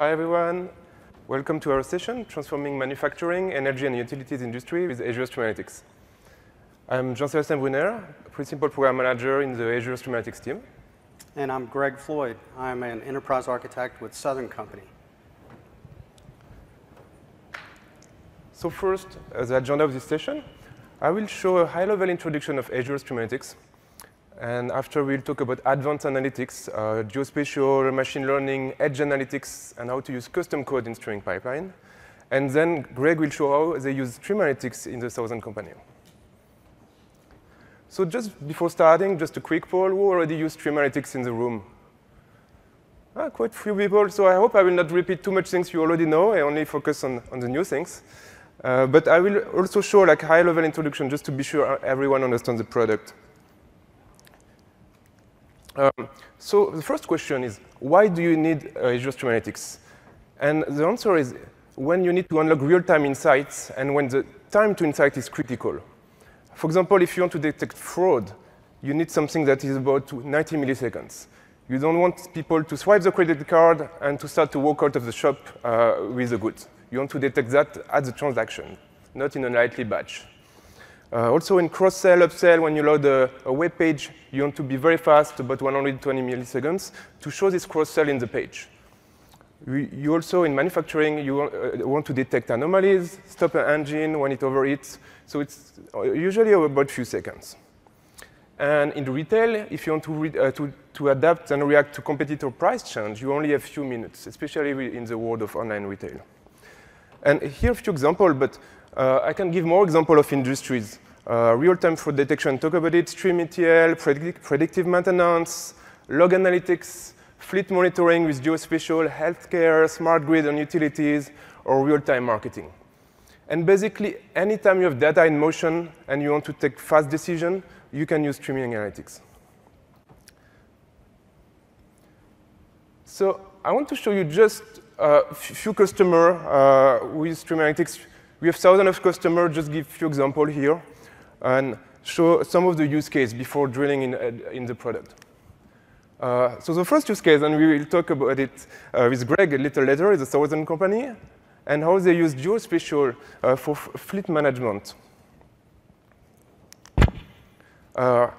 Hi, everyone. Welcome to our session, Transforming Manufacturing, Energy and Utilities Industry with Azure Stream Analytics. I'm Jean-Sébastien Brunner, Principal Program Manager in the Azure Stream Analytics team. And I'm Greg Floyd. I'm an enterprise architect with Southern Company. So first, as the agenda of this session, I will show a high-level introduction of Azure Stream Analytics. And after, we'll talk about advanced analytics, uh, geospatial, machine learning, edge analytics, and how to use custom code in streaming pipeline. And then Greg will show how they use Stream Analytics in the Southern Company. So just before starting, just a quick poll. Who already used Stream Analytics in the room? Ah, quite few people. So I hope I will not repeat too much things you already know. I only focus on, on the new things. Uh, but I will also show like high-level introduction just to be sure everyone understands the product. Um, so the first question is, why do you need uh, Azure Stream Analytics? And the answer is when you need to unlock real-time insights and when the time to insight is critical. For example, if you want to detect fraud, you need something that is about 90 milliseconds. You don't want people to swipe the credit card and to start to walk out of the shop uh, with the goods. You want to detect that at the transaction, not in a nightly batch. Uh, also in cross-sell, upsell, when you load a, a, web page, you want to be very fast, about 120 milliseconds, to show this cross-sell in the page. You also, in manufacturing, you uh, want to detect anomalies, stop an engine when it overheats. So it's uh, usually about a few seconds. And in the retail, if you want to, uh, to, to, adapt and react to competitor price change, you only have a few minutes, especially in the world of online retail. And here a few examples, but I can give more examples of industries. Uh, real-time fraud detection, talk about it, stream ETL, predict predictive maintenance, log analytics, fleet monitoring with geospatial, healthcare, smart grid and utilities, or real-time marketing. And basically, anytime you have data in motion and you want to take fast decision, you can use streaming analytics. So I want to show you just a few customers uh, with streaming analytics we have thousands of customers, just give a few examples here, and show some of the use case before drilling in, in the product. Uh, so the first use case, and we will talk about it uh, with Greg a little later, is a Southern company, and how they use geospatial uh, for fleet management. Uh,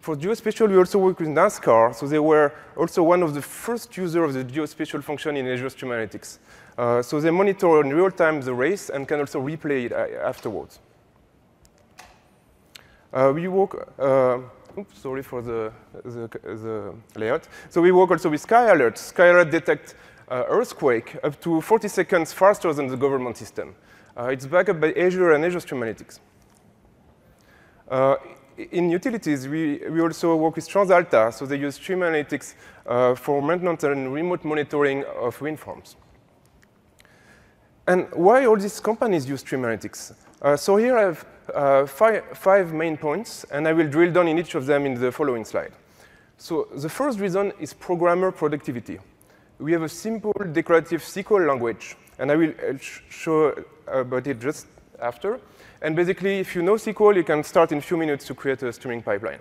for geospatial, we also work with NASCAR, so they were also one of the first users of the geospatial function in Azure Stream Analytics. Uh, so they monitor in real time the race and can also replay it uh, afterwards. Uh, we work, uh, oops, sorry for the, the, the, layout. So we work also with Sky Alert. Sky Alert detects uh, earthquake up to 40 seconds faster than the government system. It's backed up by Azure and Azure Stream Analytics. in utilities, we, we also work with TransAlta, so they use Stream Analytics for maintenance and remote monitoring of wind farms. And why all these companies use Stream Analytics? Uh, so here I have uh, five, five, main points, and I will drill down in each of them in the following slide. So the first reason is programmer productivity. We have a simple declarative SQL language, and I will uh, show about it just after. And basically, if you know SQL, you can start in a few minutes to create a streaming pipeline.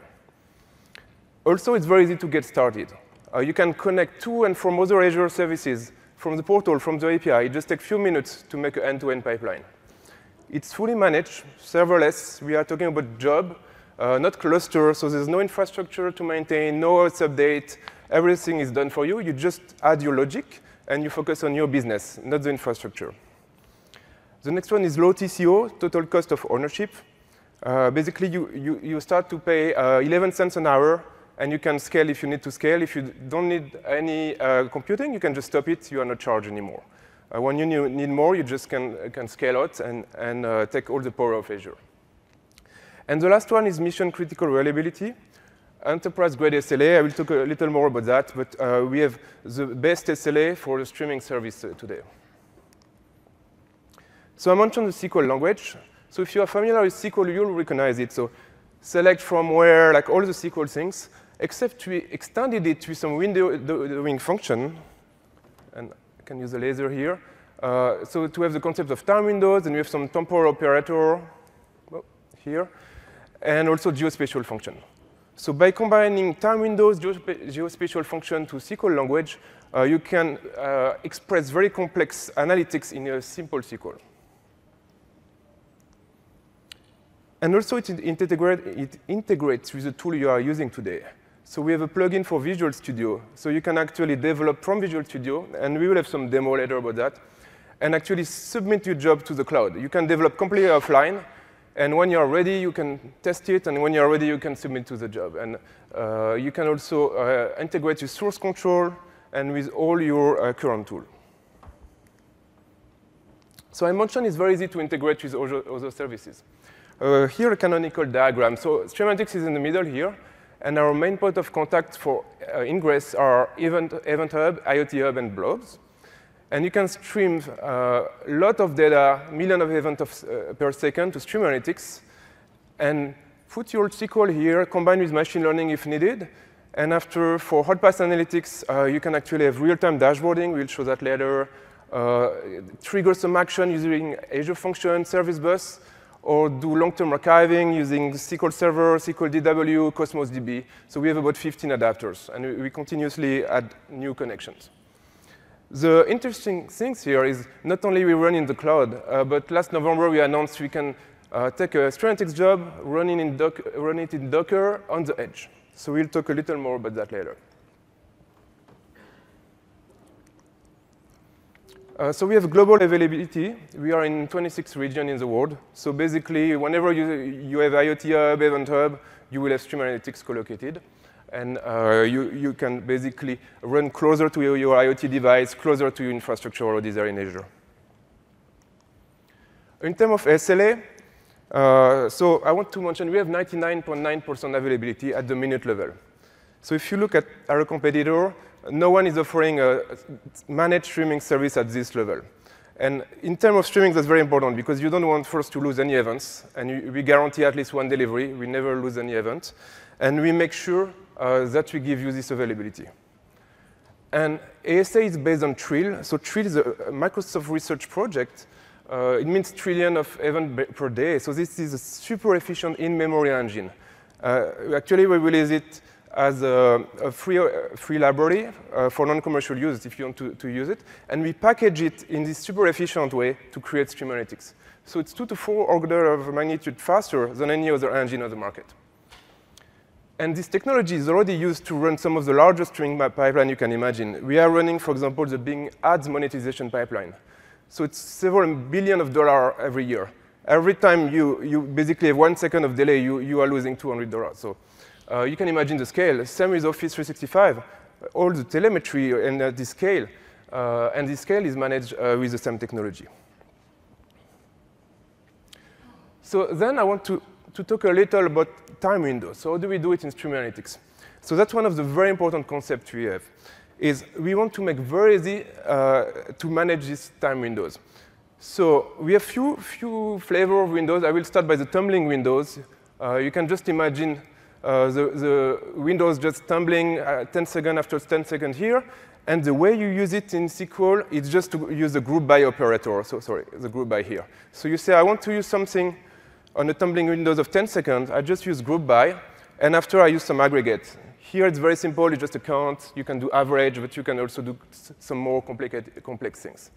Also, it's very easy to get started. Uh, you can connect to and from other Azure services from the portal, from the API. It just takes a few minutes to make an end-to-end -end pipeline. It's fully managed, serverless. We are talking about job, uh, not cluster, so there's no infrastructure to maintain, no OS update. Everything is done for you. You just add your logic, and you focus on your business, not the infrastructure. The next one is low TCO, total cost of ownership. Uh, basically, you, you, you start to pay uh, 11 cents an hour and you can scale if you need to scale. If you don't need any uh, computing, you can just stop it. You are not charged anymore. Uh, when you need more, you just can, can scale out and, and uh, take all the power of Azure. And the last one is mission critical reliability. Enterprise grade SLA, I will talk a little more about that, but uh, we have the best SLA for the streaming service uh, today. So I mentioned the SQL language. So if you are familiar with SQL, you'll recognize it. So select from where, like all the SQL things except we extended it with some windowing function. And I can use a laser here. Uh, so to have the concept of time windows, and we have some temporal operator here, and also geospatial function. So by combining time windows, geospatial function to SQL language, uh, you can uh, express very complex analytics in a simple SQL. And also it, integrate, it integrates with the tool you are using today. So we have a plugin for Visual Studio. So you can actually develop from Visual Studio, and we will have some demo later about that, and actually submit your job to the cloud. You can develop completely offline, and when you're ready, you can test it, and when you're ready, you can submit to the job. And uh, you can also uh, integrate with source control and with all your uh, current tool. So I mentioned it's very easy to integrate with other, other services. Uh, here, a canonical diagram. So Streamantics is in the middle here, and our main point of contact for uh, ingress are Event, Event Hub, IoT Hub, and blobs. And you can stream a uh, lot of data, million of events uh, per second to Stream Analytics, and put your SQL here, combine with machine learning if needed. And after, for hot path analytics, uh, you can actually have real-time dashboarding. We'll show that later. Uh, trigger some action using Azure Function, Service Bus, or do long-term archiving using SQL Server, SQL DW, Cosmos DB. So we have about 15 adapters, and we continuously add new connections. The interesting things here is not only we run in the cloud, uh, but last November we announced we can uh, take a Streamantics job, run, in run it in Docker on the edge. So we'll talk a little more about that later. Uh, so we have global availability. We are in 26 regions in the world. So basically, whenever you, you have IoT Hub, Event Hub, you will have Stream Analytics co-located. And uh, you, you can basically run closer to your, your, IoT device, closer to your infrastructure already there in Azure. In terms of SLA, uh, so I want to mention we have 99.9% .9 availability at the minute level. So if you look at our competitor, no one is offering a managed streaming service at this level. And in terms of streaming, that's very important because you don't want first to lose any events. And we guarantee at least one delivery. We never lose any event. And we make sure uh, that we give you this availability. And ASA is based on Trill. So Trill is a Microsoft research project. Uh, it means trillion of events per day. So this is a super efficient in-memory engine. Uh, actually, we release it as a, a free, uh, free library uh, for non-commercial use if you want to, to use it. And we package it in this super efficient way to create stream analytics. So it's two to four order of magnitude faster than any other engine on the market. And this technology is already used to run some of the largest streaming pipeline you can imagine. We are running, for example, the Bing ads monetization pipeline. So it's several billion of dollars every year. Every time you, you basically have one second of delay, you, you are losing $200. So uh, you can imagine the scale. Same with Office 365. All the telemetry and uh, the scale, uh, and the scale is managed uh, with the same technology. So then I want to, to talk a little about time windows. So how do we do it in Stream Analytics? So that's one of the very important concepts we have, is we want to make very easy uh, to manage these time windows. So we have few, few flavor of windows. I will start by the tumbling windows. Uh, you can just imagine the, the windows just tumbling uh, 10 seconds after 10 seconds here. And the way you use it in SQL is just to use the group by operator. So sorry, the group by here. So you say, I want to use something on a tumbling windows of 10 seconds. I just use group by. And after, I use some aggregate. Here, it's very simple. It's just a count. You can do average, but you can also do some more complicated, complex things.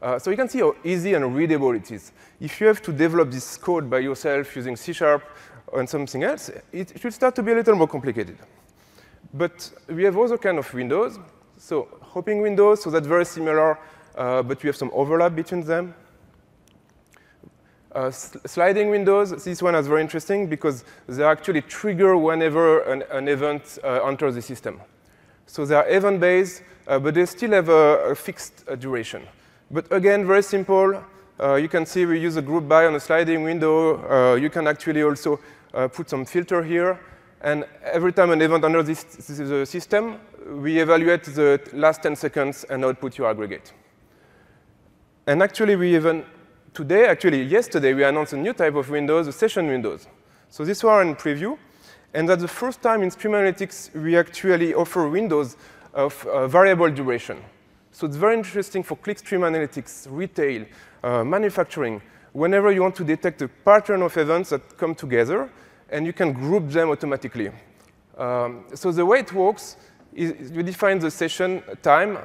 Uh, so you can see how easy and readable it is. If you have to develop this code by yourself using C Sharp, and something else, it should start to be a little more complicated. But we have other kind of windows. So hopping windows, so that's very similar, uh, but we have some overlap between them. Uh, sliding windows, this one is very interesting because they actually trigger whenever an, an event uh, enters the system. So they are event-based, uh, but they still have a, a fixed uh, duration. But again, very simple. Uh, you can see we use a group by on a sliding window. you can actually also put some filter here. And every time an event under this, this is a system, we evaluate the last 10 seconds and output your aggregate. And actually, we even, today, actually, yesterday, we announced a new type of windows, the session windows. So this one in preview. And that's the first time in Stream Analytics we actually offer windows of uh, variable duration. So it's very interesting for clickstream analytics, retail, uh, manufacturing, whenever you want to detect a pattern of events that come together, and you can group them automatically. Um, so the way it works is you define the session time,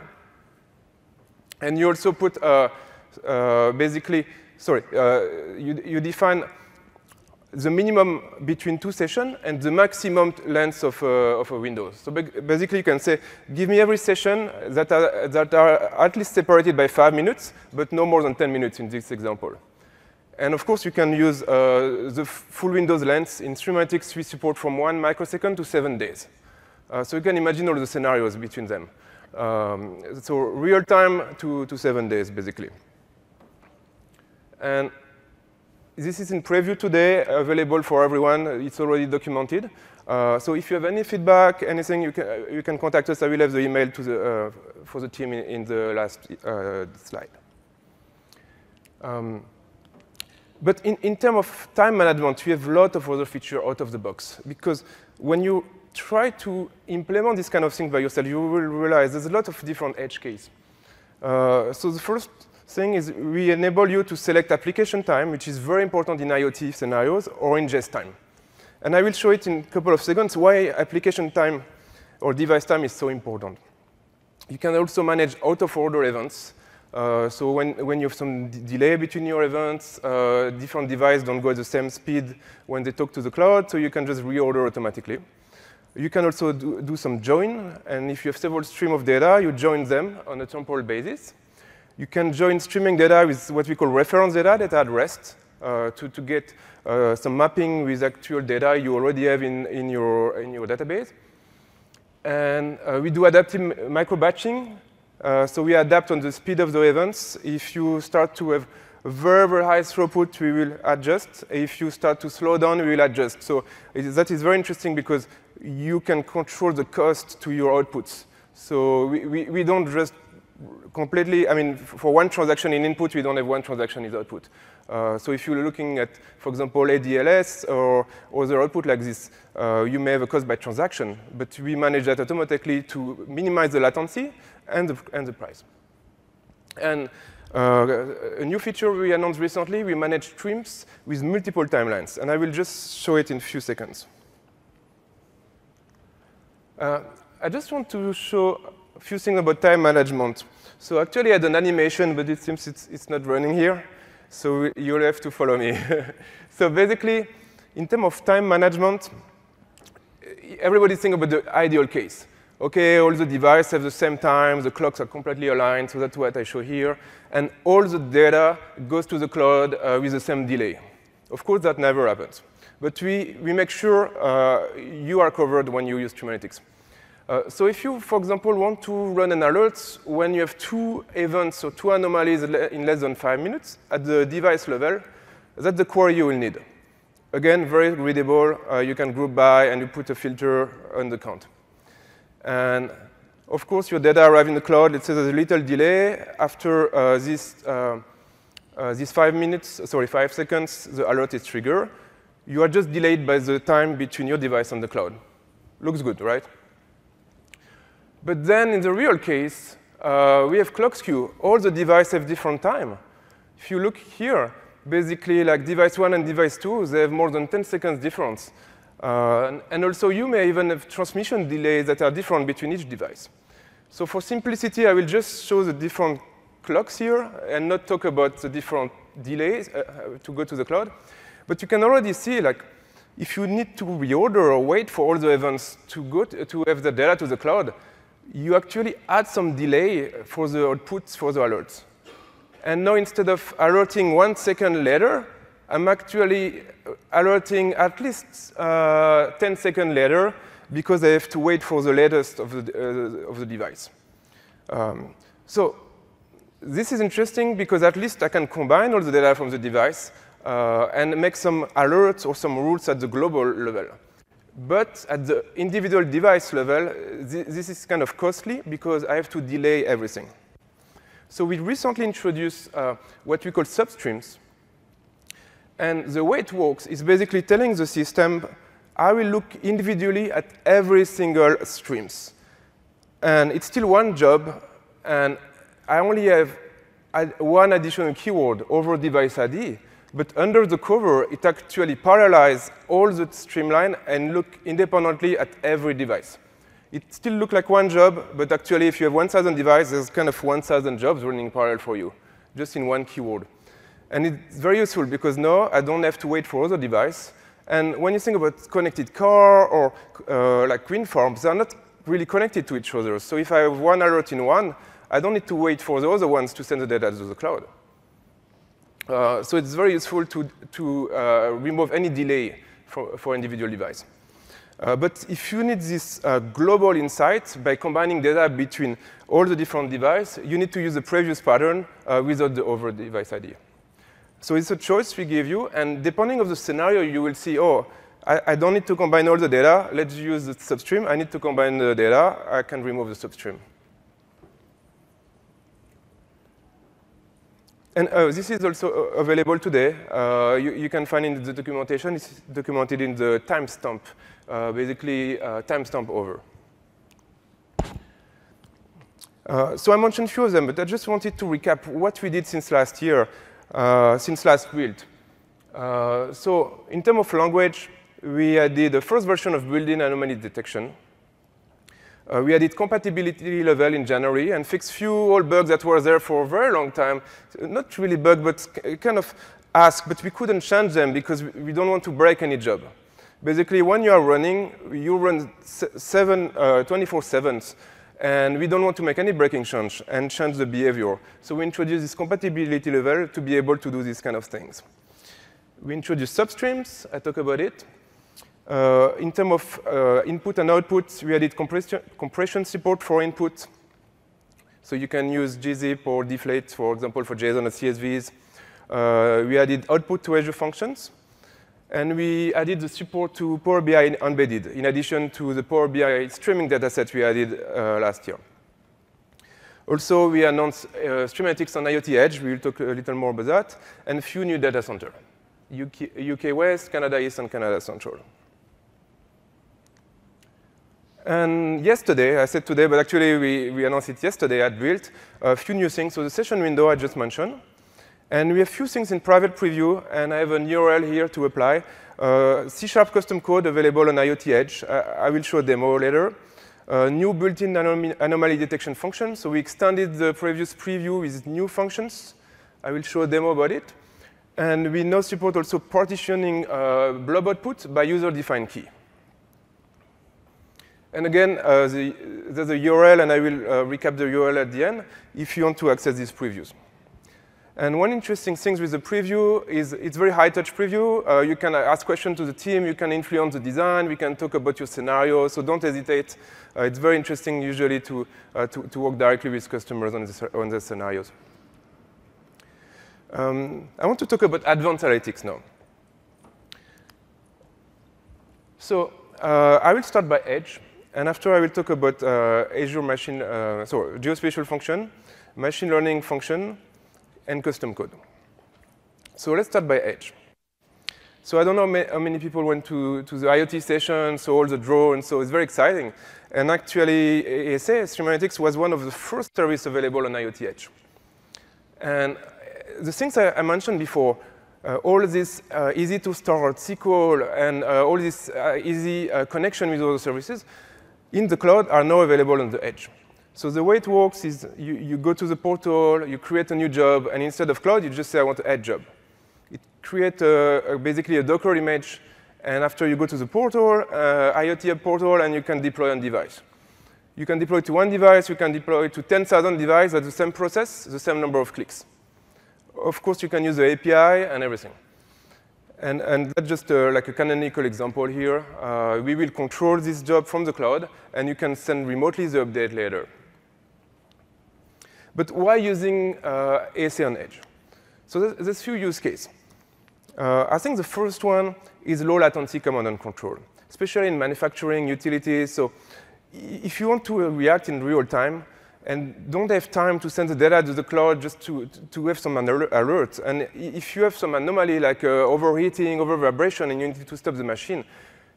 and you also put uh, uh, basically, sorry, uh, you, you define the minimum between two sessions and the maximum length of, uh, of a window. So basically, you can say, give me every session that are, that are at least separated by five minutes, but no more than 10 minutes in this example. And of course, you can use uh, the full Windows length. In Streamalytics, we support from one microsecond to seven days. Uh, so you can imagine all the scenarios between them. Um, so real time to, to seven days, basically. And this is in preview today, available for everyone. It's already documented. Uh, so if you have any feedback, anything, you can, you can contact us. I will have the email to the, uh, for the team in, in the last uh, slide. Um, but in, in terms of time management, we have a lot of other features out of the box. Because when you try to implement this kind of thing by yourself, you will realize there's a lot of different edge cases. Uh, so the first thing is we enable you to select application time, which is very important in IoT scenarios, or ingest time. And I will show it in a couple of seconds why application time or device time is so important. You can also manage out-of-order events. Uh, so when, when you have some delay between your events, uh, different devices don't go at the same speed when they talk to the cloud, so you can just reorder automatically. You can also do, do some join, and if you have several streams of data, you join them on a temporal basis. You can join streaming data with what we call reference data, data at rest, uh, to, to get uh, some mapping with actual data you already have in, in, your, in your database. And uh, we do adaptive micro-batching, uh, so we adapt on the speed of the events. If you start to have very, very high throughput, we will adjust. If you start to slow down, we will adjust. So that is very interesting because you can control the cost to your outputs. So we, we, we don't just completely, I mean, for one transaction in input, we don't have one transaction in output. Uh, so if you're looking at, for example, ADLS or other output like this, uh, you may have a cost by transaction, but we manage that automatically to minimize the latency and the, and the price. And uh, a new feature we announced recently, we manage streams with multiple timelines, and I will just show it in a few seconds. Uh, I just want to show a few things about time management. So actually I had an animation, but it seems it's, it's not running here. So you'll have to follow me. so basically, in terms of time management, everybody thinking about the ideal case. Okay, all the devices have the same time, the clocks are completely aligned, so that's what I show here. And all the data goes to the cloud uh, with the same delay. Of course, that never happens. But we, we make sure uh, you are covered when you use Streamalytics. Uh, so if you, for example, want to run an alert when you have two events or two anomalies in less than five minutes at the device level, that's the query you will need. Again, very readable. Uh, you can group by, and you put a filter on the count. And of course, your data arrive in the cloud. Let's say there's a little delay. After uh, this, uh, uh, these five minutes, sorry, five seconds, the alert is triggered. You are just delayed by the time between your device and the cloud. Looks good, right? But then in the real case, uh, we have clock skew. All the devices have different time. If you look here, basically like device one and device two, they have more than 10 seconds difference. Uh, and, also you may even have transmission delays that are different between each device. So for simplicity, I will just show the different clocks here and not talk about the different delays uh, uh to go to the cloud. But you can already see like if you need to reorder or wait for all the events to go to, to have the data to the cloud, you actually add some delay for the outputs for the alerts. And now instead of alerting one second later, I'm actually alerting at least uh, 10 seconds later because I have to wait for the latest of the, uh, of the device. Um, so this is interesting because at least I can combine all the data from the device uh, and make some alerts or some rules at the global level. But at the individual device level, th this is kind of costly because I have to delay everything. So we recently introduced uh, what we call substreams. And the way it works is basically telling the system, I will look individually at every single streams. And it's still one job, and I only have one additional keyword over device ID, But under the cover, it actually parallelizes all the streamline and look independently at every device. It still looks like one job, but actually, if you have 1,000 devices, there's kind of 1,000 jobs running parallel for you, just in one keyword. And it's very useful because now I don't have to wait for other device. And when you think about connected car or uh, like wind farms, they're not really connected to each other. So if I have one alert in one, I don't need to wait for the other ones to send the data to the cloud. Uh, so it's very useful to, to uh, remove any delay for, for individual device. Uh, but if you need this uh, global insight by combining data between all the different devices, you need to use the previous pattern uh, without the over device ID. So it's a choice we give you, and depending on the scenario, you will see, oh, I, I, don't need to combine all the data. Let's use the substream. I need to combine the data. I can remove the substream. And uh, this is also uh, available today. Uh, you, you, can find in the documentation. It's documented in the timestamp, uh, basically uh, timestamp over. Uh, so I mentioned a few of them, but I just wanted to recap what we did since last year since last build. So in terms of language, we did the first version of built-in anomaly detection. Uh, we added compatibility level in January and fixed few old bugs that were there for a very long time. Not really bug, but kind of ask, but we couldn't change them because we don't want to break any job. Basically, when you are running, you run 24-7, and we don't want to make any breaking change and change the behavior. So we introduce this compatibility level to be able to do these kind of things. We introduce substreams. I talk about it. Uh, in terms of uh, input and output, we added compression, compression support for input. So you can use gzip or deflate, for example, for JSON or CSVs. Uh, we added output to Azure functions. And we added the support to Power BI embedded, in addition to the Power BI streaming dataset we added uh, last year. Also, we announced uh, Streamletics on IoT Edge. We will talk a little more about that. And a few new data centers, UK, UK West, Canada East, and Canada Central. And yesterday, I said today, but actually we, we announced it yesterday at Build, a few new things. So the session window I just mentioned, and we have a few things in private preview, and I have an URL here to apply. Uh, C-sharp custom code available on IoT Edge. I, I will show a demo later. Uh, new built-in anom anomaly detection function. So we extended the previous preview with new functions. I will show a demo about it. And we now support also partitioning uh, blob output by user-defined key. And again, uh, the, there's a URL, and I will uh, recap the URL at the end if you want to access these previews. And one interesting thing with the preview is it's very high-touch preview. Uh, you can ask questions to the team. You can influence the design. We can talk about your scenario. So don't hesitate. Uh, it's very interesting usually to, uh, to, to, work directly with customers on, this, on the scenarios. Um, I want to talk about advanced analytics now. So uh, I will start by Edge. And after I will talk about uh, Azure machine, uh, so geospatial function, machine learning function, and custom code. So let's start by Edge. So I don't know how many people went to, to the IoT station, saw all the drones, so it's very exciting. And actually, ASA, Streamletics, was one of the first services available on IoT Edge. And the things I, I mentioned before, uh, all this uh, easy to start SQL and uh, all this uh, easy uh, connection with other services in the cloud are now available on the edge. So the way it works is you, you go to the portal, you create a new job, and instead of cloud, you just say, I want to add job. It creates a, a, basically a Docker image, and after you go to the portal, uh, IoT portal, and you can deploy on device. You can deploy to one device, you can deploy to 10,000 devices at the same process, the same number of clicks. Of course, you can use the API and everything. And, and that's just uh, like a canonical example here. Uh, we will control this job from the cloud, and you can send remotely the update later. But why using uh, ASA on Edge? So there's, there's a few use cases. Uh, I think the first one is low latency command and control, especially in manufacturing, utilities. So if you want to react in real time and don't have time to send the data to the cloud just to, to have some alert, and if you have some anomaly like uh, overheating, over vibration, and you need to stop the machine,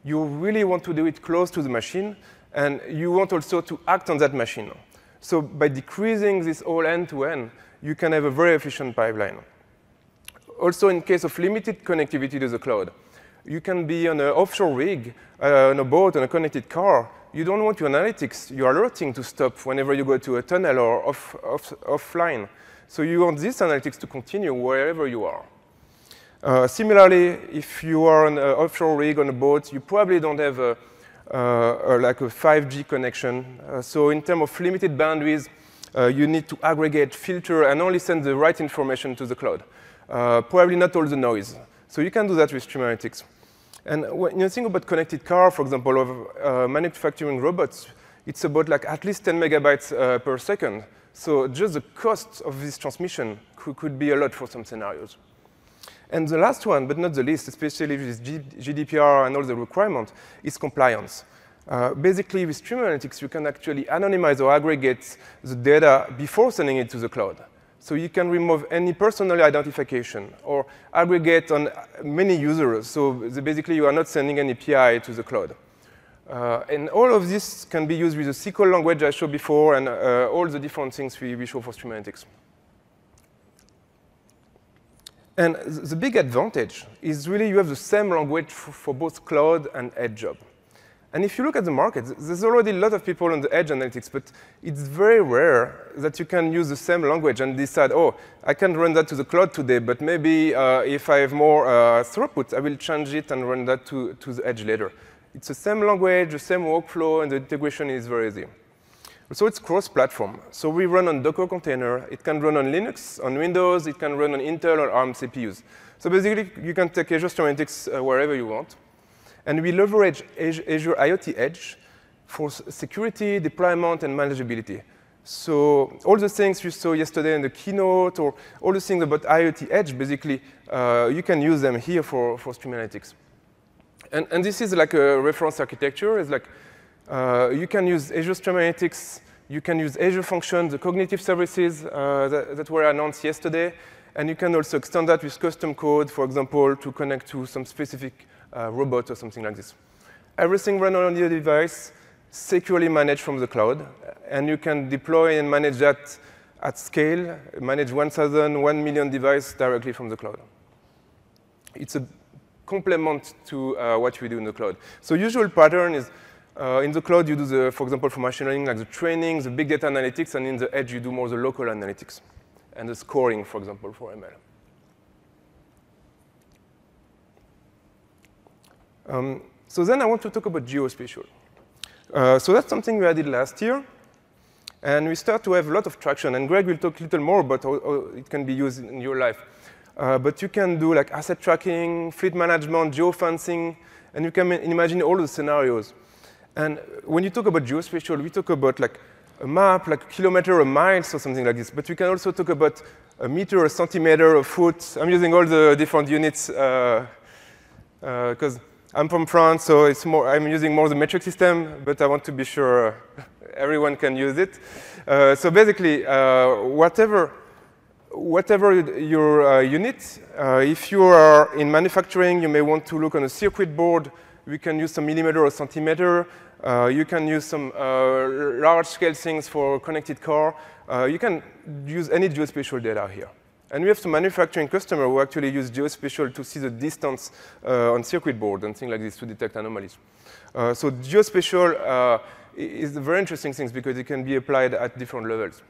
you really want to do it close to the machine, and you want also to act on that machine. So by decreasing this all end-to-end, -end, you can have a very efficient pipeline. also in case of limited connectivity to the cloud. You can be on an offshore rig, uh, on a boat, on a connected car. You don't want your analytics, your alerting to stop whenever you go to a tunnel or off, off, offline. So you want this analytics to continue wherever you are. Uh, similarly, if you are on an offshore rig on a boat, you probably don't have a, uh, like a 5G connection. Uh, so in terms of limited bandwidth, uh, you need to aggregate, filter, and only send the right information to the cloud. Uh, probably not all the noise. So you can do that with Stream Analytics. And when you think about connected car, for example, of uh, manufacturing robots, it's about like at least 10 megabytes per second. So just the cost of this transmission could, could be a lot for some scenarios. And the last one, but not the least, especially with GDPR and all the requirements, is compliance. Uh, basically, with Stream Analytics, you can actually anonymize or aggregate the data before sending it to the cloud. So you can remove any personal identification or aggregate on many users. So basically, you are not sending any PI to the cloud. Uh, and all of this can be used with the SQL language I showed before and uh, all the different things we, we show for Stream Analytics. And the big advantage is really you have the same language for both cloud and edge job. And if you look at the market, there's already a lot of people on the edge analytics, but it's very rare that you can use the same language and decide, oh, I can run that to the cloud today, but maybe uh, if I have more uh, throughput, I will change it and run that to, to the edge later. It's the same language, the same workflow, and the integration is very easy. So it's cross-platform. So we run on Docker container. It can run on Linux, on Windows. It can run on Intel or ARM CPUs. So basically, you can take Azure Analytics uh, wherever you want. And we leverage Azure IoT Edge for security, deployment, and manageability. So all the things you saw yesterday in the keynote, or all the things about IoT Edge, basically, uh, you can use them here for, for Stream Analytics. And, and this is like a reference architecture. It's like uh, you can use Azure Stream Analytics. You can use Azure Functions, the cognitive services uh, that, that, were announced yesterday. And you can also extend that with custom code, for example, to connect to some specific uh, robot or something like this. Everything run on your device, securely managed from the cloud. And you can deploy and manage that at scale, manage 1,000, 1 million devices directly from the cloud. It's a complement to uh, what we do in the cloud. So usual pattern is uh, in the cloud, you do, the, for example, for machine learning, like the training, the big data analytics, and in the edge, you do more the local analytics and the scoring, for example, for ML. Um, so then I want to talk about geospatial. Uh, so that's something we added last year. And we start to have a lot of traction. And Greg will talk a little more about how, how it can be used in your life. Uh, but you can do like asset tracking, fleet management, geofencing, and you can imagine all the scenarios. And when you talk about geospatial, we talk about like a map, like a kilometer, a mile, or something like this. But we can also talk about a meter, a centimeter, a foot. I'm using all the different units because uh, uh, I'm from France, so it's more, I'm using more the metric system, but I want to be sure everyone can use it. Uh, so basically, uh, whatever, whatever your uh, unit, if you are in manufacturing, you may want to look on a circuit board. We can use some millimeter or centimeter. Uh, you can use some uh, large-scale things for connected car. Uh, you can use any geospatial data here. And we have some manufacturing customer who actually use geospatial to see the distance uh, on circuit board and things like this to detect anomalies. Uh, so geospatial uh, is a very interesting thing because it can be applied at different levels.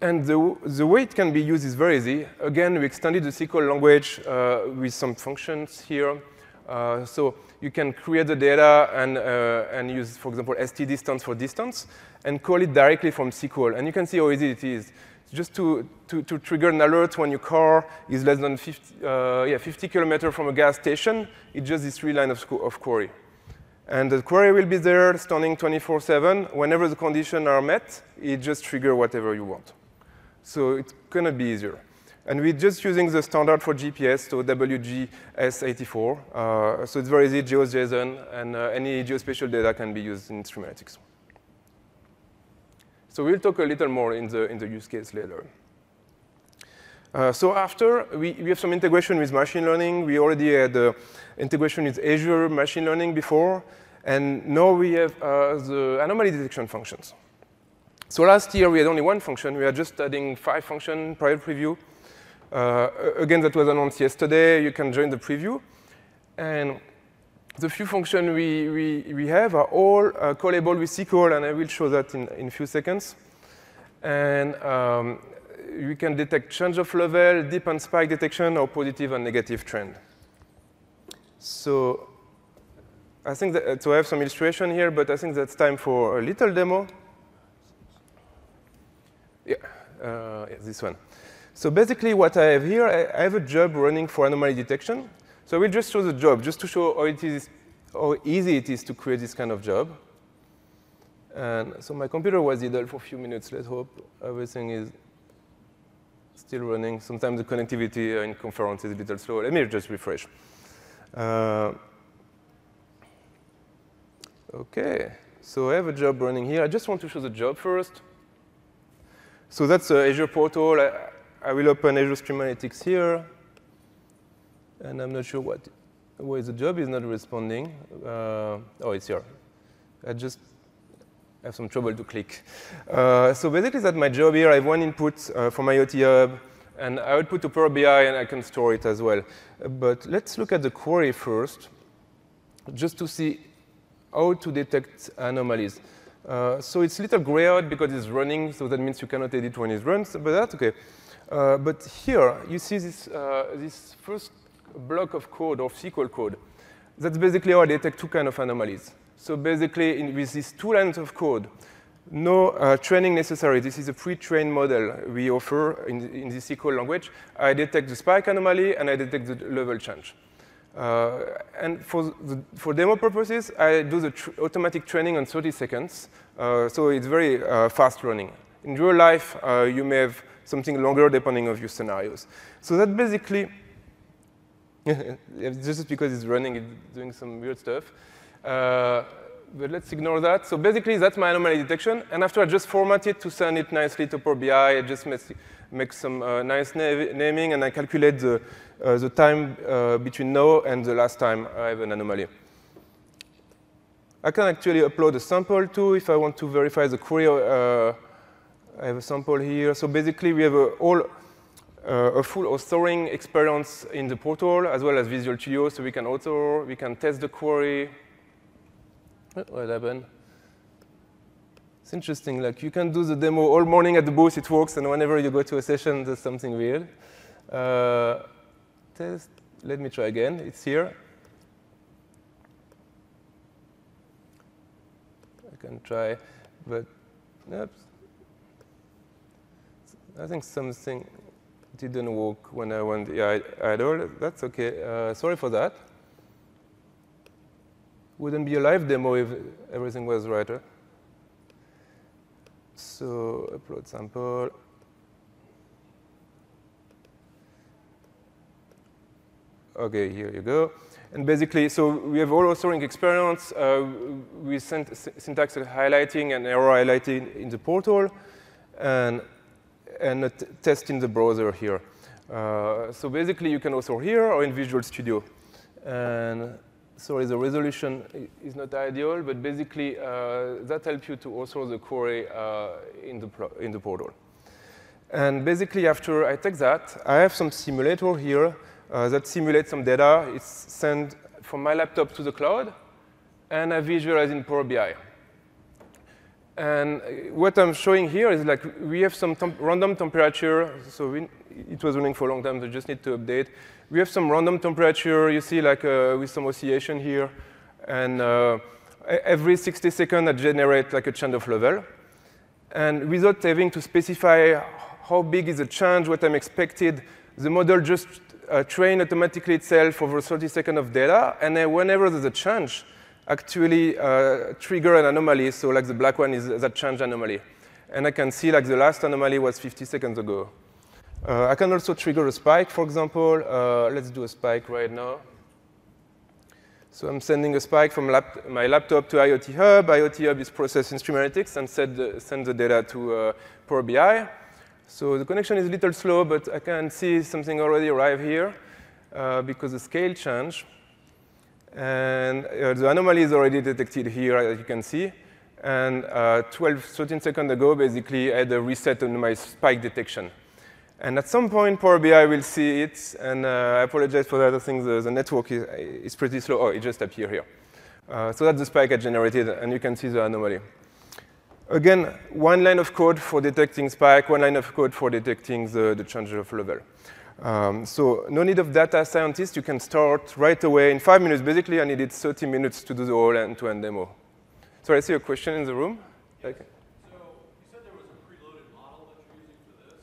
And the, the way it can be used is very easy. Again, we extended the SQL language with some functions here. so you can create the data and, uh, and use, for example, st distance for distance and call it directly from SQL. And you can see how easy it is. Just to, to, to trigger an alert when your car is less than 50, uh, yeah, 50 kilometers from a gas station, it's just this three line of, of query. And the query will be there standing 24-7. Whenever the conditions are met, it just trigger whatever you want. So it's going to be easier. And we're just using the standard for GPS, so WGS84. Uh, so it's very easy, GeoJSON, and uh, any geospatial data can be used in Stream Analytics. So we'll talk a little more in the, in the use case later. Uh, so after, we, we have some integration with machine learning. We already had uh, integration with Azure machine learning before. And now we have uh, the anomaly detection functions. So last year, we had only one function. We are just adding five function private preview. Uh, again, that was announced yesterday. You can join the preview. And the few functions we, we, we have are all uh, callable with SQL, and I will show that in, in a few seconds. And um, we can detect change of level, dip and spike detection, or positive and negative trend. So I think that, so I have some illustration here, but I think that's time for a little demo. Yeah, uh, yeah this one. So basically what I have here, I have a job running for anomaly detection. So I will just show the job, just to show how, it is, how easy it is to create this kind of job. And so my computer was idle for a few minutes. Let's hope everything is still running. Sometimes the connectivity in conference is a little slow. Let me just refresh. Uh, OK, so I have a job running here. I just want to show the job first. So that's the Azure portal. I, I will open Azure Stream Analytics here. And I'm not sure what, why the job is not responding. Uh, oh, it's here. I just have some trouble to click. Uh, so basically, that's my job here. I have one input uh, from IoT Hub, and I output to Power BI, and I can store it as well. But let's look at the query first, just to see how to detect anomalies. Uh, so it's a little gray out because it's running, so that means you cannot edit when it runs, but that's OK. Uh, but here, you see this, uh, this first block of code, or SQL code. That's basically how I detect two kind of anomalies. So basically, in, with these two lines of code, no uh, training necessary. This is a pre-trained model we offer in, in the SQL language. I detect the spike anomaly, and I detect the level change. Uh, and for, the, for demo purposes, I do the tr automatic training on 30 seconds. Uh, so it's very uh, fast running. In real life, uh, you may have something longer depending on your scenarios. So that basically, just because it's running, it's doing some weird stuff. Uh, but let's ignore that. So basically, that's my anomaly detection. And after I just format it to send it nicely to Power BI, I just make some uh, nice na naming, and I calculate the, uh, the time uh, between now and the last time I have an anomaly. I can actually upload a sample too if I want to verify the query. Uh, I have a sample here. So basically, we have a, all, uh, a full authoring experience in the portal, as well as Visual Studio, so we can author, we can test the query. What happened? It's interesting, like you can do the demo all morning at the booth, it works, and whenever you go to a session, there's something weird. Uh, test, let me try again, it's here. I can try, but oops. I think something didn't work when I went yeah, idle. That's OK. Uh, sorry for that. Wouldn't be a live demo if everything was right. So upload sample. OK, here you go. And basically, so we have all authoring experience. Uh, we sent syntax highlighting and error highlighting in the portal. And and a test in the browser here. Uh, so basically, you can also here or in Visual Studio. And sorry, the resolution is not ideal, but basically, uh, that helps you to also the query uh, in, the in the portal. And basically, after I take that, I have some simulator here uh, that simulates some data. It's sent from my laptop to the cloud, and I visualize in Power BI. And what I'm showing here is like we have some temp random temperature. So we, it was running for a long time, so just need to update. We have some random temperature, you see like uh, with some oscillation here. And uh, every 60 seconds, I generate like a change of level. And without having to specify how big is the change, what I'm expected, the model just uh, train automatically itself over 30 seconds of data. And then whenever there's a change, actually uh, trigger an anomaly. So like the black one is that change anomaly. And I can see like the last anomaly was 50 seconds ago. Uh, I can also trigger a spike, for example. Uh, let's do a spike right now. So I'm sending a spike from lap my laptop to IoT Hub. IoT Hub is processing stream analytics and send the, send the data to uh, Power BI. So the connection is a little slow, but I can see something already arrive here uh, because the scale changed. And uh, the anomaly is already detected here, as you can see. And uh, 12, 13 seconds ago, basically, I had a reset on my spike detection. And at some point, Power BI will see it, and uh, I apologize for that. I think the, the network is, is, pretty slow. Oh, it just appeared here. Uh, so that's the spike I generated, and you can see the anomaly. Again, one line of code for detecting spike, one line of code for detecting the, the change of level. Um, so no need of data scientists. You can start right away in five minutes. Basically, I needed 30 minutes to do the whole end-to-end -end demo. So I see a question in the room. Okay. So you said there was a preloaded model that you're using for this.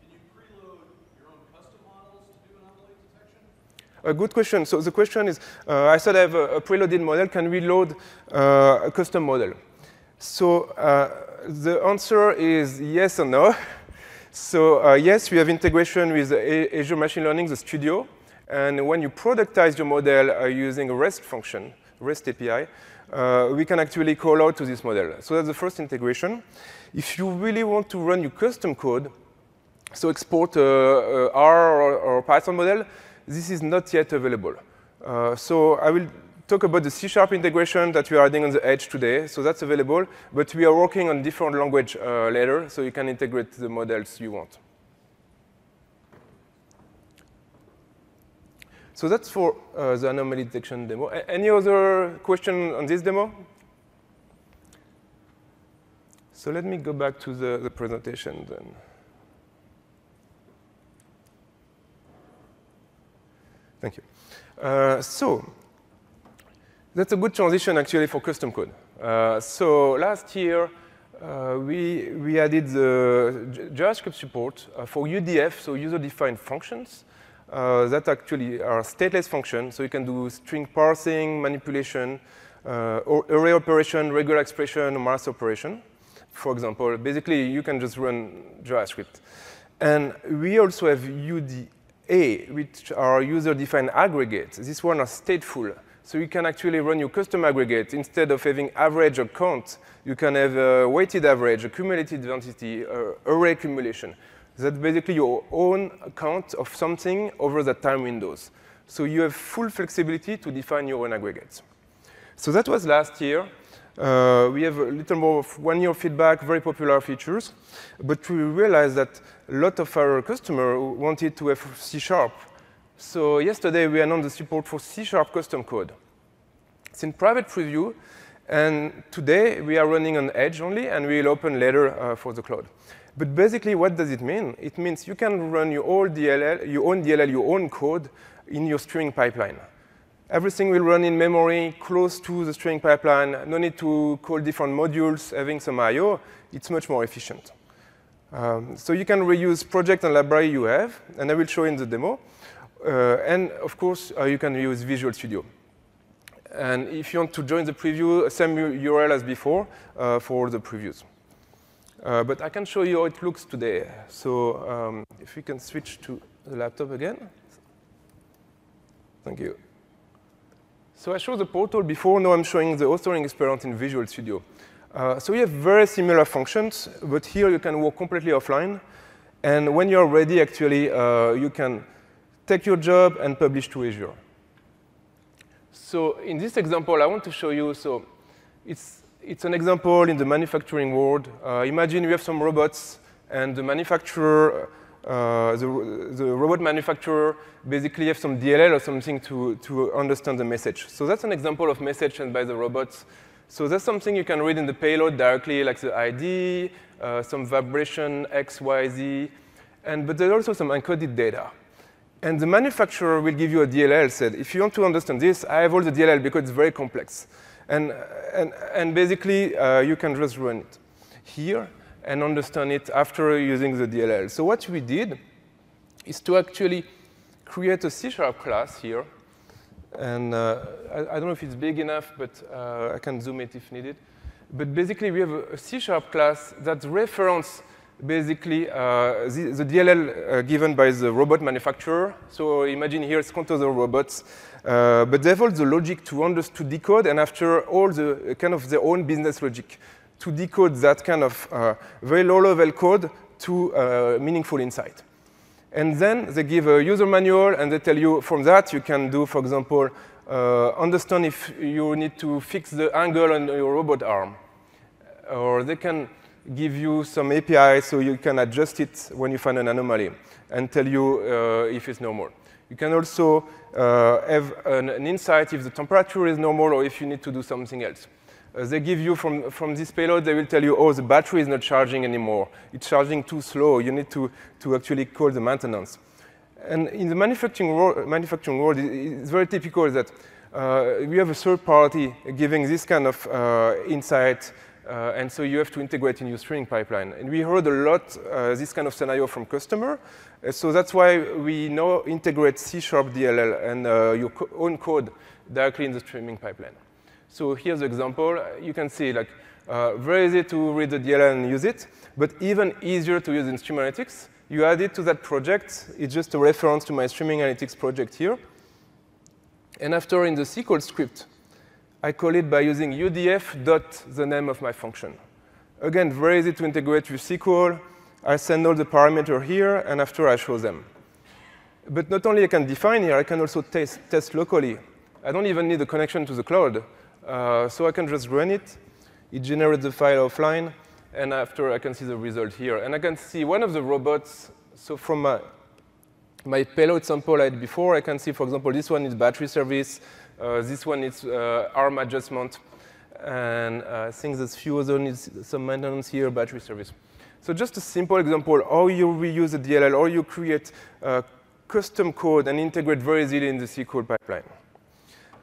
Can you preload your own custom models to do anomaly detection? A good question. So the question is, uh, I said I have a, a, preloaded model. Can we load uh, a custom model? So uh, the answer is yes or no. So uh, yes, we have integration with Azure Machine Learning, the studio. And when you productize your model uh, using a REST function, REST API, uh, we can actually call out to this model. So that's the first integration. If you really want to run your custom code, so export a, a R or, or, Python model, this is not yet available. Uh, so I will talk about the C-sharp integration that we are adding on the edge today. So that's available, but we are working on different language uh, later, so you can integrate the models you want. So that's for uh, the anomaly detection demo. A any other question on this demo? So let me go back to the, the presentation then. Thank you. Uh, so that's a good transition actually for custom code. Uh, so last year, uh, we, we added the JavaScript support uh, for UDF, so user-defined functions, uh, that actually are stateless functions. So you can do string parsing, manipulation, uh, array operation, regular expression, mass operation. For example, basically, you can just run JavaScript. And we also have UDA, which are user-defined aggregates. This one are stateful. So you can actually run your custom aggregate. Instead of having average or count, you can have a weighted average, a cumulative density, uh, array accumulation. That's basically your own count of something over the time windows. So you have full flexibility to define your own aggregates. So that was last year. Uh, we have a little more of one-year feedback, very popular features. But we realized that a lot of our customers wanted to have C-sharp so yesterday we announced the support for C-sharp custom code. It's in private preview, and today we are running on Edge only, and we'll open later uh, for the cloud. But basically, what does it mean? It means you can run your own DLL, your own DLL, your own code in your streaming pipeline. Everything will run in memory, close to the streaming pipeline. No need to call different modules, having some I.O. It's much more efficient. Um, so you can reuse project and library you have, and I will show in the demo. Uh, and of course, uh, you can use Visual Studio. And if you want to join the preview, same URL as before uh, for the previews. But I can show you how it looks today. So um, if we can switch to the laptop again. Thank you. So I showed the portal before. Now I'm showing the authoring experience in Visual Studio. Uh, so we have very similar functions, but here you can work completely offline. And when you're ready, actually, uh, you can take your job and publish to Azure. So in this example, I want to show you, so it's, it's an example in the manufacturing world. Uh, imagine you have some robots, and the manufacturer, uh, the, the robot manufacturer basically have some DLL or something to, to understand the message. So that's an example of message sent by the robots. So that's something you can read in the payload directly, like the ID, uh, some vibration, X, Y, Z, and, but there's also some encoded data. And the manufacturer will give you a DLL, said, if you want to understand this, I have all the DLL because it's very complex. And, and, and basically, uh, you can just run it here and understand it after using the DLL. So what we did is to actually create a C-sharp class here. And uh, I, I, don't know if it's big enough, but uh, I can zoom it if needed. But basically, we have a C-sharp class that reference basically uh, the, the, DLL uh, given by the robot manufacturer. So imagine here it's the robots, uh, but they have all the logic to understand, to decode, and after all the uh, kind of their own business logic to decode that kind of uh, very low-level code to uh, meaningful insight. And then they give a user manual, and they tell you from that you can do, for example, understand if you need to fix the angle on your robot arm, or they can give you some API so you can adjust it when you find an anomaly and tell you uh, if it's normal. You can also uh, have an, an, insight if the temperature is normal or if you need to do something else. Uh, they give you from, from this payload, they will tell you, oh, the battery is not charging anymore. It's charging too slow. You need to, to actually call the maintenance. And in the manufacturing world, manufacturing world it's very typical that uh, we have a third party giving this kind of uh, insight, uh, and so you have to integrate in your streaming pipeline. And we heard a lot uh, this kind of scenario from customer, uh, so that's why we now integrate C-sharp DLL and uh, your co own code directly in the streaming pipeline. So here's the example. You can see like very easy to read the DLL and use it, but even easier to use in Stream Analytics you add it to that project. It's just a reference to my streaming analytics project here. And after in the SQL script, I call it by using udf dot the name of my function. Again, very easy to integrate with SQL. I send all the parameters here, and after I show them. But not only I can define here, I can also test, test locally. I don't even need a connection to the cloud. Uh, so I can just run it. It generates the file offline and after I can see the result here. And I can see one of the robots, so from my, my payload sample I had before, I can see, for example, this one is battery service, this one is uh, arm adjustment, and uh, I think there's few other some maintenance here, battery service. So just a simple example, how you reuse a DLL, or you create uh, custom code and integrate very easily in the SQL pipeline.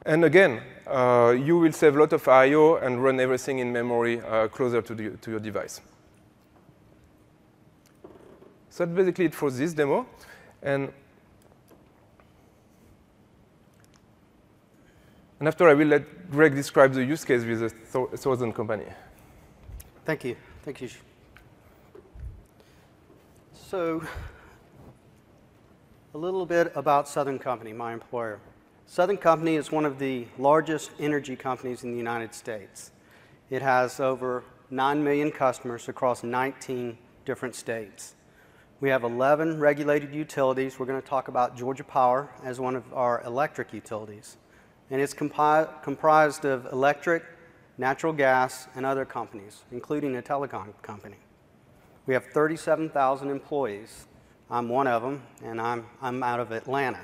And again, uh, you will save a lot of I.O. and run everything in memory uh, closer to, the, to your device. So that's basically it for this demo. And, and after, I will let Greg describe the use case with the Southern company. Thank you. Thank you. So a little bit about Southern Company, my employer. Southern Company is one of the largest energy companies in the United States. It has over 9 million customers across 19 different states. We have 11 regulated utilities. We're going to talk about Georgia Power as one of our electric utilities. And it's compi comprised of electric, natural gas, and other companies, including a telecom company. We have 37,000 employees. I'm one of them, and I'm, I'm out of Atlanta.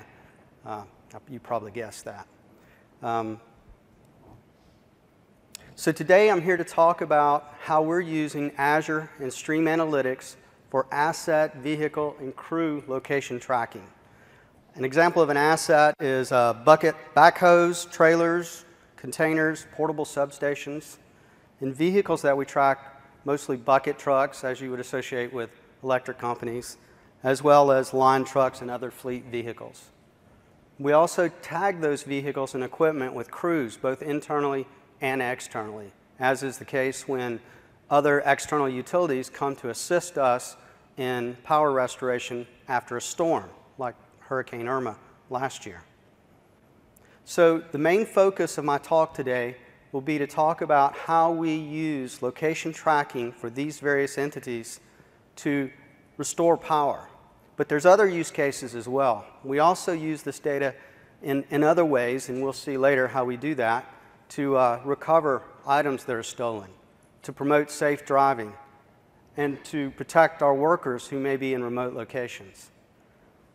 Uh, you probably guessed that. Um, so today I'm here to talk about how we're using Azure and Stream Analytics for asset, vehicle, and crew location tracking. An example of an asset is uh, bucket backhoes, trailers, containers, portable substations. In vehicles that we track, mostly bucket trucks, as you would associate with electric companies, as well as line trucks and other fleet vehicles. We also tag those vehicles and equipment with crews, both internally and externally, as is the case when other external utilities come to assist us in power restoration after a storm, Hurricane Irma last year. So the main focus of my talk today will be to talk about how we use location tracking for these various entities to restore power. But there's other use cases as well. We also use this data in, in other ways, and we'll see later how we do that, to uh, recover items that are stolen, to promote safe driving, and to protect our workers who may be in remote locations.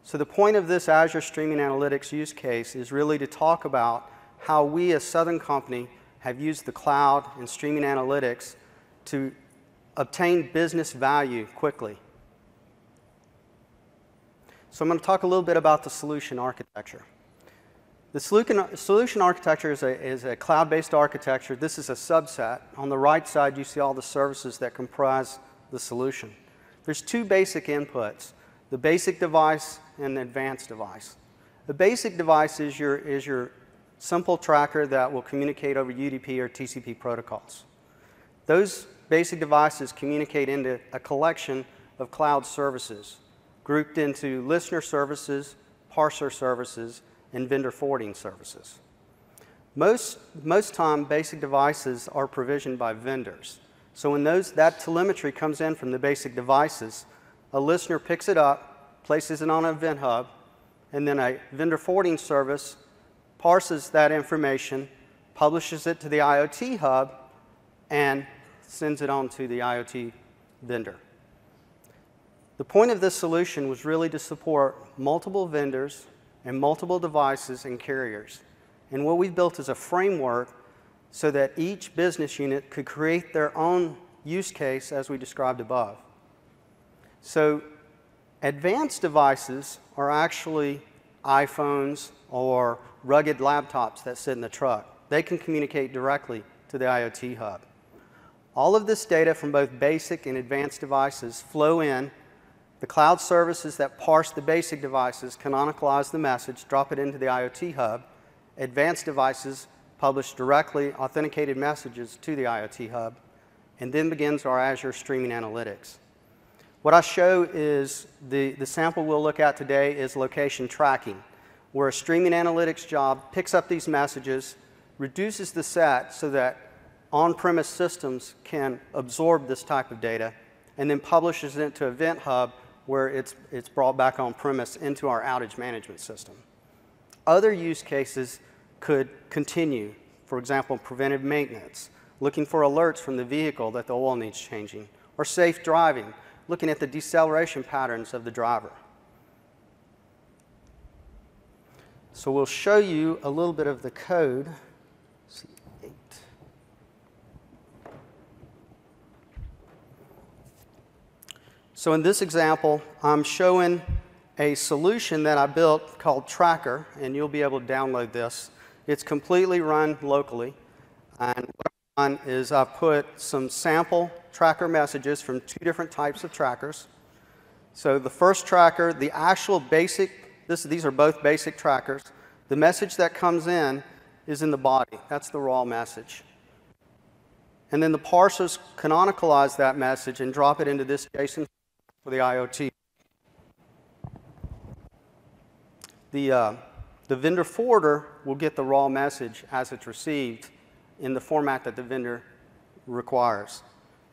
So the point of this Azure Streaming Analytics use case is really to talk about how we as Southern Company have used the cloud and streaming analytics to obtain business value quickly so I'm going to talk a little bit about the solution architecture. The solution architecture is a, is a cloud-based architecture. This is a subset. On the right side, you see all the services that comprise the solution. There's two basic inputs, the basic device and advanced device. The basic device is your, is your simple tracker that will communicate over UDP or TCP protocols. Those basic devices communicate into a collection of cloud services grouped into listener services, parser services, and vendor forwarding services. Most, most time, basic devices are provisioned by vendors. So when those, that telemetry comes in from the basic devices, a listener picks it up, places it on an event hub, and then a vendor forwarding service parses that information, publishes it to the IoT hub, and sends it on to the IoT vendor. The point of this solution was really to support multiple vendors and multiple devices and carriers. And what we've built is a framework so that each business unit could create their own use case as we described above. So advanced devices are actually iPhones or rugged laptops that sit in the truck. They can communicate directly to the IoT hub. All of this data from both basic and advanced devices flow in. The cloud services that parse the basic devices canonicalize the message, drop it into the IoT hub. Advanced devices publish directly authenticated messages to the IoT hub, and then begins our Azure Streaming Analytics. What I show is the, the sample we'll look at today is location tracking, where a streaming analytics job picks up these messages, reduces the set so that on-premise systems can absorb this type of data, and then publishes it to Event Hub where it's, it's brought back on-premise into our outage management system. Other use cases could continue, for example, preventive maintenance, looking for alerts from the vehicle that the oil needs changing, or safe driving, looking at the deceleration patterns of the driver. So we'll show you a little bit of the code. So in this example, I'm showing a solution that I built called Tracker, and you'll be able to download this. It's completely run locally. And what I've done is I've put some sample tracker messages from two different types of trackers. So the first tracker, the actual basic, this, these are both basic trackers. The message that comes in is in the body. That's the raw message. And then the parsers canonicalize that message and drop it into this JSON for the IoT. The, uh, the vendor forwarder will get the raw message as it's received in the format that the vendor requires.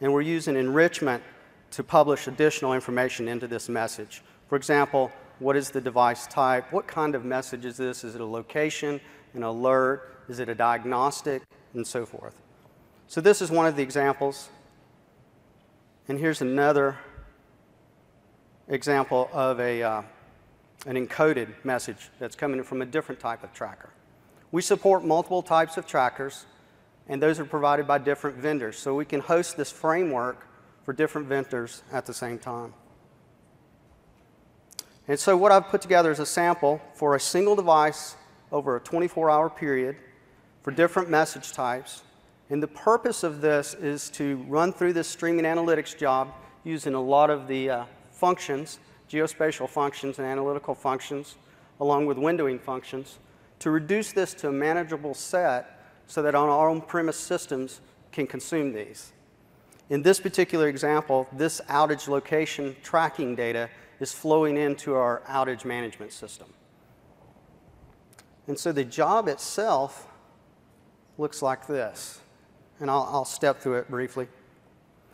And we're using enrichment to publish additional information into this message. For example, what is the device type? What kind of message is this? Is it a location, an alert? Is it a diagnostic? And so forth. So this is one of the examples. And here's another example of a uh, an encoded message that's coming from a different type of tracker. We support multiple types of trackers, and those are provided by different vendors. So we can host this framework for different vendors at the same time. And so what I've put together is a sample for a single device over a 24-hour period for different message types. And the purpose of this is to run through this streaming analytics job using a lot of the uh, functions geospatial functions and analytical functions, along with windowing functions, to reduce this to a manageable set so that our on-premise systems can consume these. In this particular example, this outage location tracking data is flowing into our outage management system. And so the job itself looks like this. And I'll, I'll, step through it briefly.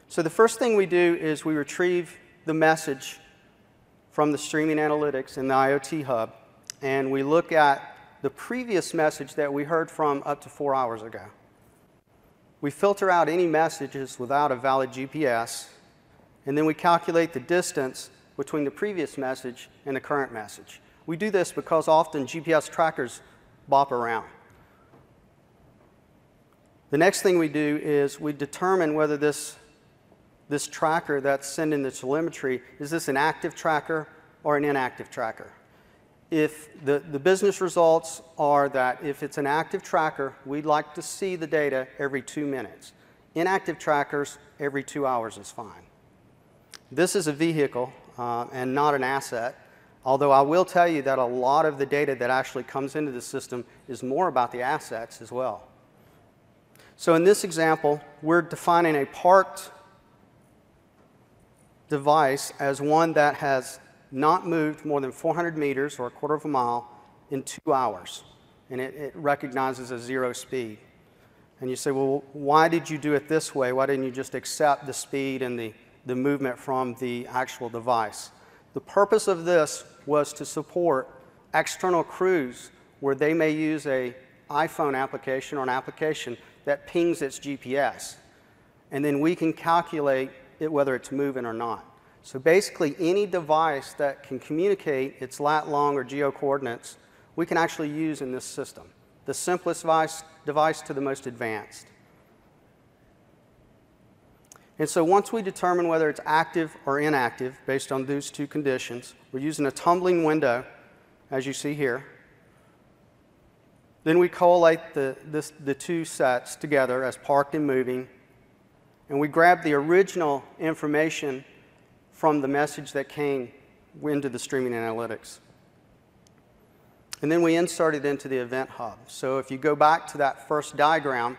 So the first thing we do is we retrieve the message from the streaming analytics in the IoT hub, and we look at the previous message that we heard from up to four hours ago. We filter out any messages without a valid GPS, and then we calculate the distance between the previous message and the current message. We do this because often GPS trackers bop around. The next thing we do is we determine whether this this tracker that's sending the telemetry, is this an active tracker or an inactive tracker? If the, the business results are that if it's an active tracker, we'd like to see the data every two minutes. Inactive trackers, every two hours is fine. This is a vehicle uh, and not an asset, although I will tell you that a lot of the data that actually comes into the system is more about the assets as well. So in this example, we're defining a parked device as one that has not moved more than 400 meters or a quarter of a mile in two hours. And it, it, recognizes a zero speed. And you say, well, why did you do it this way? Why didn't you just accept the speed and the, the movement from the actual device? The purpose of this was to support external crews where they may use a iPhone application or an application that pings its GPS. And then we can calculate it, whether it's moving or not. So basically, any device that can communicate its lat long or geo coordinates, we can actually use in this system. The simplest device, device to the most advanced. And so once we determine whether it's active or inactive based on those two conditions, we're using a tumbling window, as you see here. Then we collate the, this, the two sets together as parked and moving, and we grab the original information from the message that came into the streaming analytics. And then we insert it into the event hub. So if you go back to that first diagram,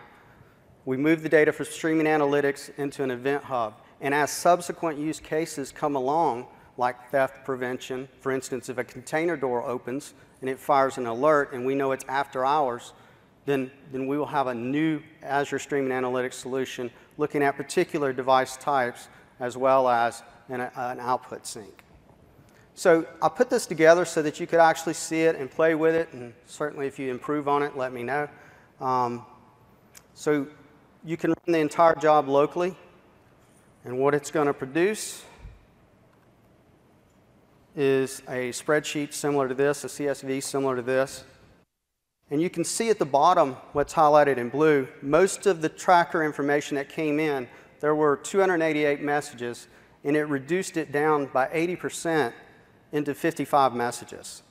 we move the data from streaming analytics into an event hub. And as subsequent use cases come along, like theft prevention, for instance, if a container door opens and it fires an alert and we know it's after hours, then, then we will have a new Azure Streaming Analytics solution looking at particular device types as well as an, an output sink. So I put this together so that you could actually see it and play with it, and certainly if you improve on it, let me know. Um, so you can run the entire job locally, and what it's going to produce is a spreadsheet similar to this, a CSV similar to this. And you can see at the bottom what's highlighted in blue. Most of the tracker information that came in, there were 288 messages, and it reduced it down by 80% into 55 messages.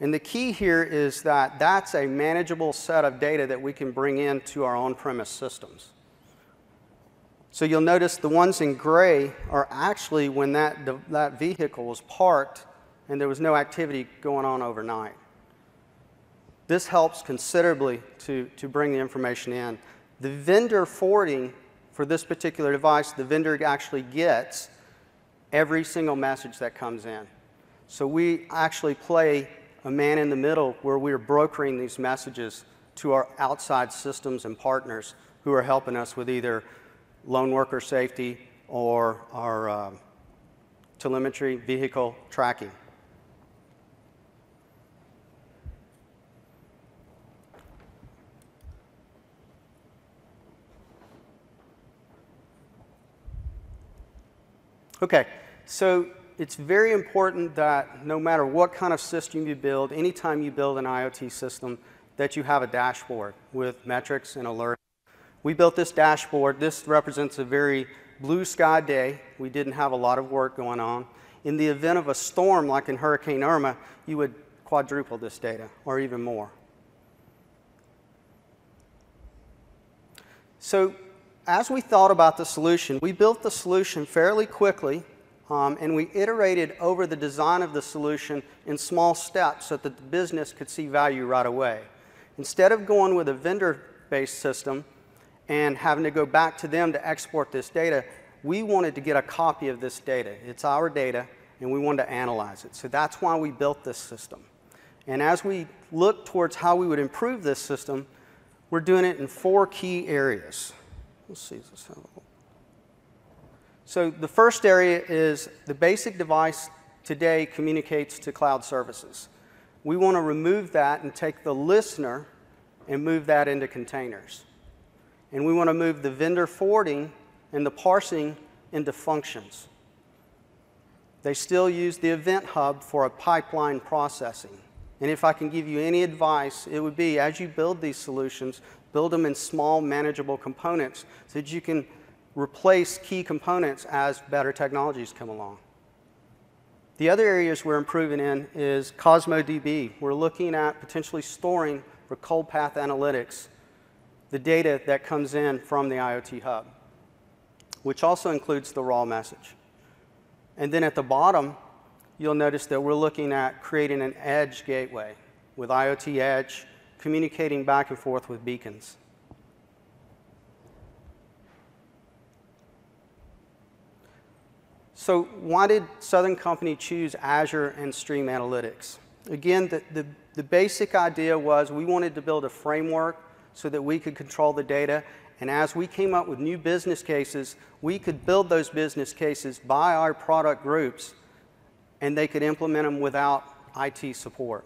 And the key here is that that's a manageable set of data that we can bring into our on-premise systems. So you'll notice the ones in gray are actually when that, that vehicle was parked and there was no activity going on overnight. This helps considerably to, to bring the information in. The vendor forwarding for this particular device, the vendor actually gets every single message that comes in. So we actually play a man in the middle where we're brokering these messages to our outside systems and partners who are helping us with either lone worker safety or our uh, telemetry vehicle tracking. Okay, so it's very important that no matter what kind of system you build, anytime you build an IoT system, that you have a dashboard with metrics and alerts. We built this dashboard. This represents a very blue sky day. We didn't have a lot of work going on. In the event of a storm like in Hurricane Irma, you would quadruple this data or even more. So as we thought about the solution, we built the solution fairly quickly um, and we iterated over the design of the solution in small steps so that the business could see value right away. Instead of going with a vendor-based system and having to go back to them to export this data, we wanted to get a copy of this data. It's our data, and we wanted to analyze it. So that's why we built this system. And as we look towards how we would improve this system, we're doing it in four key areas. Let's see this. So the first area is the basic device today communicates to cloud services. We want to remove that and take the listener and move that into containers. And we want to move the vendor forwarding and the parsing into functions. They still use the event hub for a pipeline processing. And if I can give you any advice, it would be as you build these solutions, build them in small, manageable components so that you can replace key components as better technologies come along. The other areas we're improving in is CosmoDB. We're looking at potentially storing for cold path analytics the data that comes in from the IoT hub, which also includes the raw message. And then at the bottom, you'll notice that we're looking at creating an edge gateway with IoT Edge, communicating back and forth with beacons. So why did Southern Company choose Azure and Stream Analytics? Again, the, the, the, basic idea was we wanted to build a framework so that we could control the data. And as we came up with new business cases, we could build those business cases by our product groups, and they could implement them without IT support.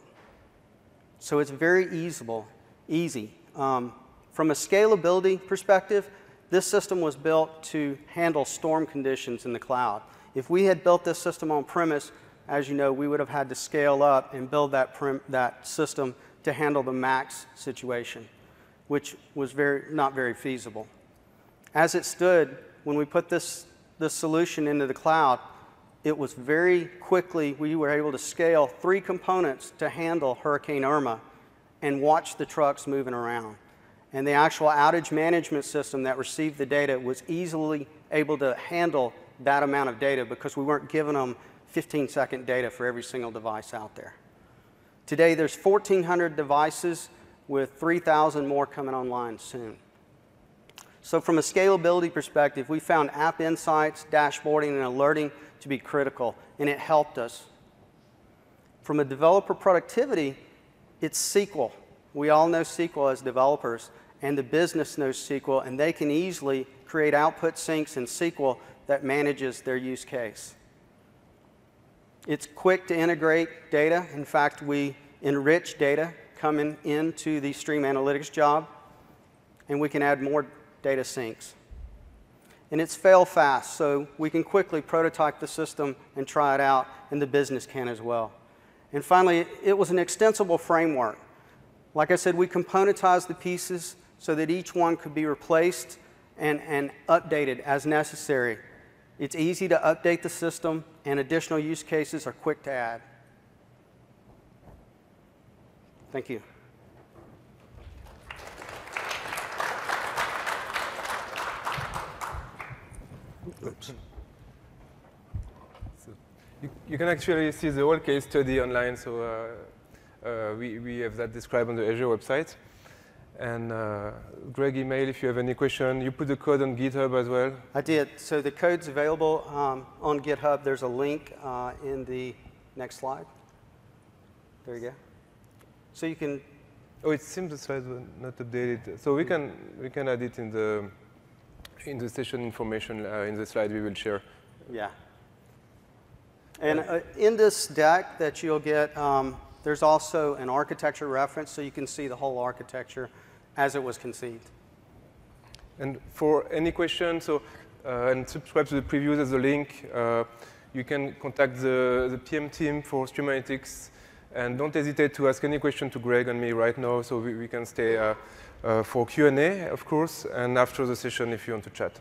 So it's very easable, easy. Um, from a scalability perspective, this system was built to handle storm conditions in the cloud. If we had built this system on premise, as you know, we would have had to scale up and build that, that system to handle the max situation, which was very, not very feasible. As it stood, when we put this, this solution into the cloud, it was very quickly, we were able to scale three components to handle Hurricane Irma and watch the trucks moving around. And the actual outage management system that received the data was easily able to handle that amount of data because we weren't giving them 15 second data for every single device out there. Today, there's 1,400 devices with 3,000 more coming online soon. So from a scalability perspective, we found app insights, dashboarding, and alerting to be critical, and it helped us. From a developer productivity, it's SQL. We all know SQL as developers, and the business knows SQL, and they can easily create output sinks in SQL that manages their use case. It's quick to integrate data. In fact, we enrich data coming into the Stream Analytics job, and we can add more data sinks. And it's fail fast, so we can quickly prototype the system and try it out, and the business can as well. And finally, it was an extensible framework. Like I said, we componentized the pieces so that each one could be replaced and, and updated as necessary. It's easy to update the system, and additional use cases are quick to add. Thank you. Oops. So you, you, can actually see the whole case study online, so uh, uh, we, we have that described on the Azure website. And uh, Greg, email if you have any question. You put the code on GitHub as well? I did. So the code's available um, on GitHub. There's a link uh, in the next slide. There you go. So you can. Oh, it seems the slides were not updated. So we can we can add it in the in the session information uh, in the slide we will share. Yeah. And uh, in this deck that you'll get, um, there's also an architecture reference, so you can see the whole architecture as it was conceived. And for any questions, so uh, and subscribe to the previews as a link. Uh, you can contact the, the PM team for Stream Analytics, and don't hesitate to ask any question to Greg and me right now, so we, we can stay uh, uh for Q&A, of course, and after the session if you want to chat.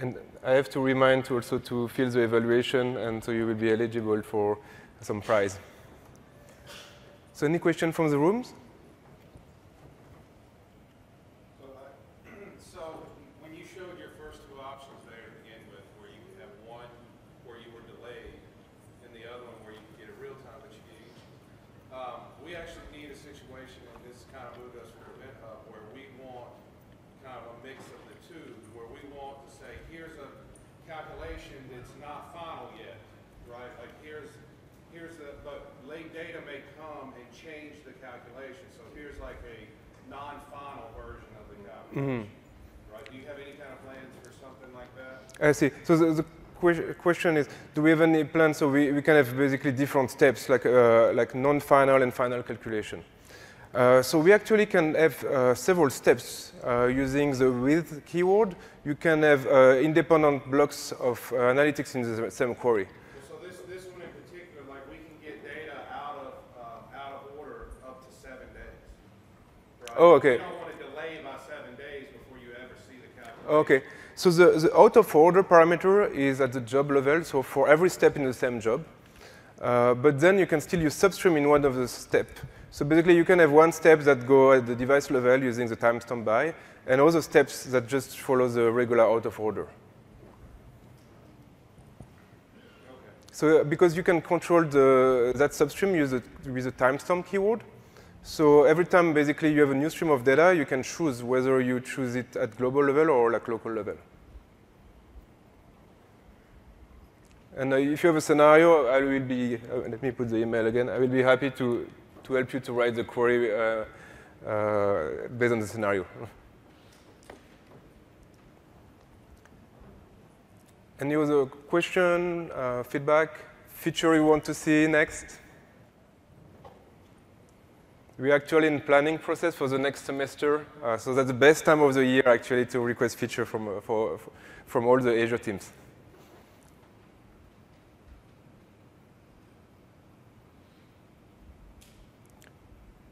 And I have to remind also to fill the evaluation, and so you will be eligible for some prize. So any question from the rooms? Mm -hmm. Right? Do you have any kind of plans for something like that? I see. So the, the question is, do we have any plans? So we, we can have basically different steps, like, uh, like non-final and final calculation. Uh, so we actually can have uh, several steps uh, using the with keyword. You can have uh, independent blocks of uh, analytics in the same query. So this, this one in particular, like we can get data out of, um, out of order up to seven days. Right? Oh, okay. Okay. So the, the out of order parameter is at the job level, so for every step in the same job. Uh, but then you can still use substream in one of the steps. So basically, you can have one step that go at the device level using the timestamp by, and other steps that just follow the regular out of order. So uh, because you can control the, that substream use it, with the timestamp keyword, so every time basically you have a new stream of data, you can choose whether you choose it at global level or like local level. And uh, if you have a scenario, I will be, uh, let me put the email again, I will be happy to, to help you to write the query uh, uh based on the scenario. Any other question, uh, feedback? feature you want to see next? We're actually in planning process for the next semester, uh, so that's the best time of the year actually to request feature from, uh, for, from all the Azure teams.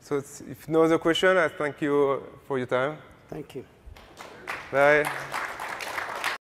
So if no other question, I thank you for your time. Thank you. Bye.